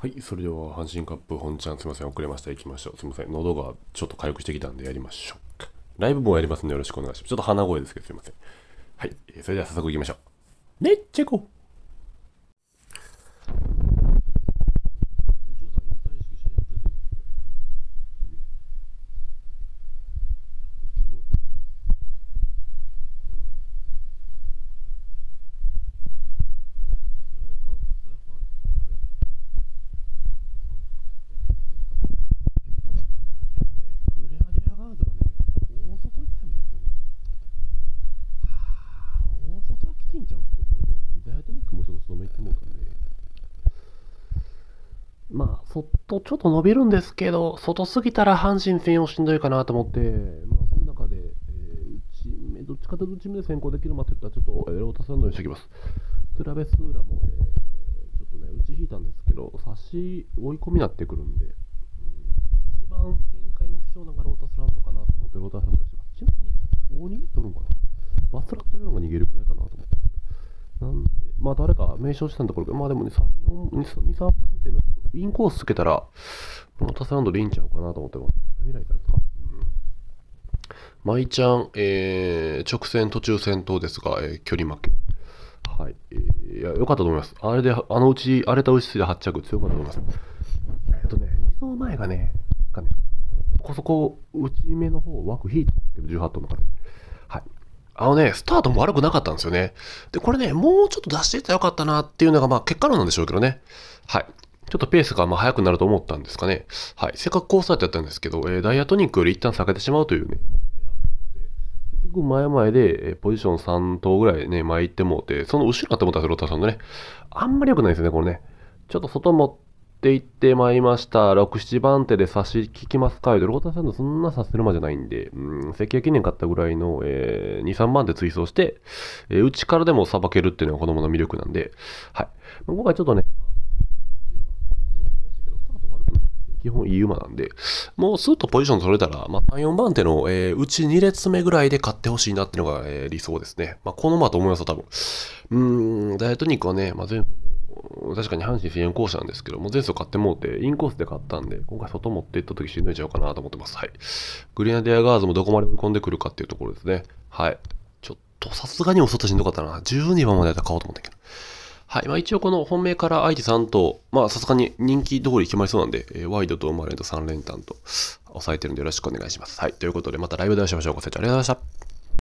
はい、それでは阪神カップ本ちゃんすみません、遅れました。行きましょう。すみません、喉がちょっと回復してきたんでやりましょうか。ライブもやりますんでよろしくお願いします。ちょっと鼻声ですけどすみません。はい、それでは早速行きましょう。ねっちゃこグレナディアガードはね、大外行ったみたいですね、これ。はあ、大外はきついんちゃうってところで、ダイヤトニックもちょっとそのまま行ってもうたんで。まあ、外ちょっと伸びるんですけど、外すぎたら阪神専用しんどいかなと思って、まあ、その中で、えー、内目、どっちかというと内目で先行できるまって言ったら、ちょっと、えーロータスランドにしておきます。トラベスーラも、えー、ちょっとね、内引いたんですけど、差し追い込みになってくるんで、うん一番展開向きそうなのがロータスランドかなと思ってロータスランドにしてます。ちなみに、大逃げ取るんかな？バスラット量が逃げるぐらいかなと思って。なんで、まあ誰か名称したんところまあでもね、3、4、2、3番手のインコースつけたら、ロータスランドでいいんちゃうかなと思ってます。未来からですか。舞ちゃん、えー、直線途中先頭ですが、えー距離負け。はい。えーいや、良かったと思います。あれで、あのうち、荒れた牛で8着強かったと思います。えっとね、2走前がね、かね、こそこ内目の方枠引いたんですけど、18頭の中で。はい。あのね、スタートも悪くなかったんですよね。で、これね、もうちょっと出していったらよかったなっていうのが、まあ、結果論なんでしょうけどね。はい。ちょっとペースがまあ速くなると思ったんですかね。はい。せっかくコースタートやったんですけど、えーダイヤトニックより一旦下げてしまうというね。結局前々で、えポジション3頭ぐらいね、前行ってもうて、その後ろになって思ったんですよ、ロッターさんのね。あんまり良くないですね、これね。ちょっと外持って行ってまいりました。6、7番手で差し聞きますかで、ローターさんのそんな差せるまじゃないんで、うん、関谷記念買ったぐらいの、えー2、3番手追走して、えー内からでもさばけるっていうのが子供の魅力なんで、はい。今回ちょっとね、基本いい馬なんで、もうスーッとポジション取れたら、まあ、3、4番手の、えー、うち2列目ぐらいで勝ってほしいなっていうのが、えー理想ですね。まあ、この馬と思いますよ、多分。うん、ダイエットニックはね、まあ、全部、確かに阪神専用コースなんですけども、前走買ってもうて、インコースで買ったんで、今回外持っていった時しんどいちゃうかなと思ってます。はい。グリナディアガーズもどこまで追い込んでくるかっていうところですね。はい。ちょっとさすがにお外しんどかったな。12番までやったら買おうと思ったけど。はい。まあ一応この本命から相手3と、まあさすがに人気通り決まりそうなんで、えーワイドとマレンと3連単と抑えてるんでよろしくお願いします。はい。ということでまたライブでお会いしましょう。ご清聴ありがとうございました。